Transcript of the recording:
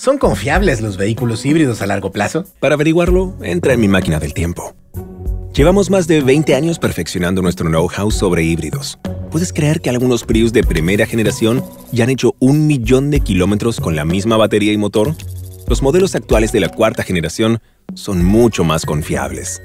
¿Son confiables los vehículos híbridos a largo plazo? Para averiguarlo, entra en mi máquina del tiempo. Llevamos más de 20 años perfeccionando nuestro know-how sobre híbridos. ¿Puedes creer que algunos Prius de primera generación ya han hecho un millón de kilómetros con la misma batería y motor? Los modelos actuales de la cuarta generación son mucho más confiables.